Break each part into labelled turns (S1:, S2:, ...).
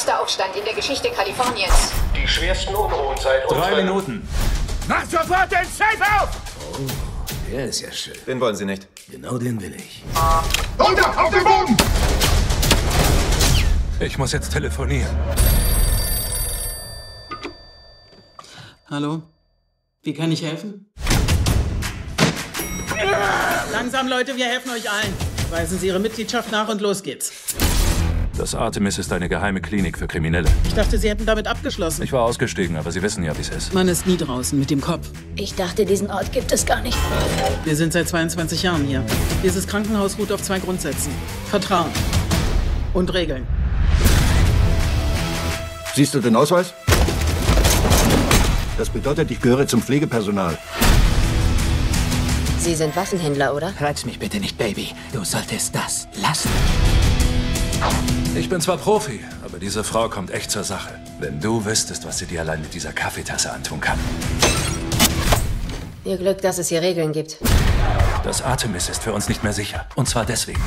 S1: größte Aufstand in der Geschichte Kaliforniens.
S2: Die schwersten Unruhen seit
S3: Drei Minuten.
S4: Mach sofort den Safe auf!
S5: Der ist ja schön.
S6: Den wollen Sie nicht.
S5: Genau den will ich.
S4: Runter, auf den Boden!
S3: Ich muss jetzt telefonieren.
S7: Hallo? Wie kann ich helfen? Langsam, Leute, wir helfen euch allen. Weisen Sie Ihre Mitgliedschaft nach und los geht's.
S3: Das Artemis ist eine geheime Klinik für Kriminelle.
S7: Ich dachte, Sie hätten damit abgeschlossen.
S3: Ich war ausgestiegen, aber Sie wissen ja, wie es ist.
S7: Man ist nie draußen mit dem Kopf.
S8: Ich dachte, diesen Ort gibt es gar nicht.
S7: Wir sind seit 22 Jahren hier. Dieses Krankenhaus ruht auf zwei Grundsätzen. Vertrauen und Regeln.
S9: Siehst du den Ausweis? Das bedeutet, ich gehöre zum Pflegepersonal.
S8: Sie sind Waffenhändler, oder?
S5: Reiz mich bitte nicht, Baby. Du solltest das lassen.
S3: Ich bin zwar Profi, aber diese Frau kommt echt zur Sache. Wenn du wüsstest, was sie dir allein mit dieser Kaffeetasse antun kann.
S8: Ihr Glück, dass es hier Regeln gibt.
S3: Das Artemis ist für uns nicht mehr sicher. Und zwar deswegen.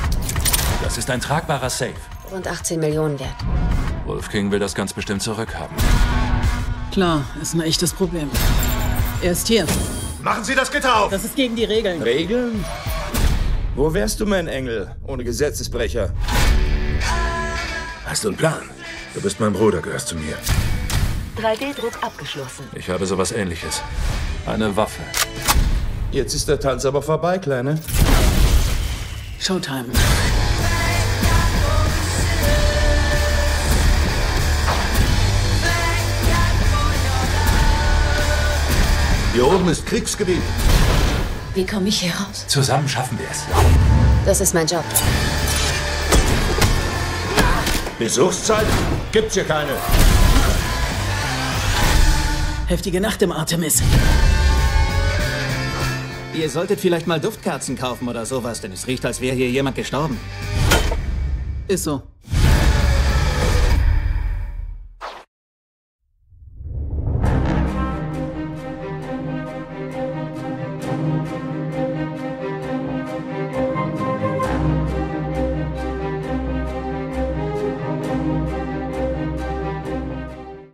S3: Das ist ein tragbarer Safe.
S8: Rund 18 Millionen wert.
S3: Wolf King will das ganz bestimmt zurückhaben.
S7: Klar, ist ein echtes Problem. Er ist hier.
S4: Machen Sie das Gitter auf!
S7: Das ist gegen die Regeln.
S10: Regeln? Wo wärst du, mein Engel, ohne Gesetzesbrecher?
S5: Hast du einen Plan?
S10: Du bist mein Bruder, gehörst zu mir.
S8: 3D-Druck abgeschlossen.
S3: Ich habe sowas ähnliches. Eine Waffe.
S10: Jetzt ist der Tanz aber vorbei, Kleine.
S7: Showtime.
S9: Hier oben ist Kriegsgebiet.
S8: Wie komme ich hier raus?
S3: Zusammen schaffen wir es.
S8: Das ist mein Job.
S10: Besuchszeit? Gibt's hier keine.
S7: Heftige Nacht im Artemis.
S5: Ihr solltet vielleicht mal Duftkerzen kaufen oder sowas, denn es riecht, als wäre hier jemand gestorben.
S7: Ist so.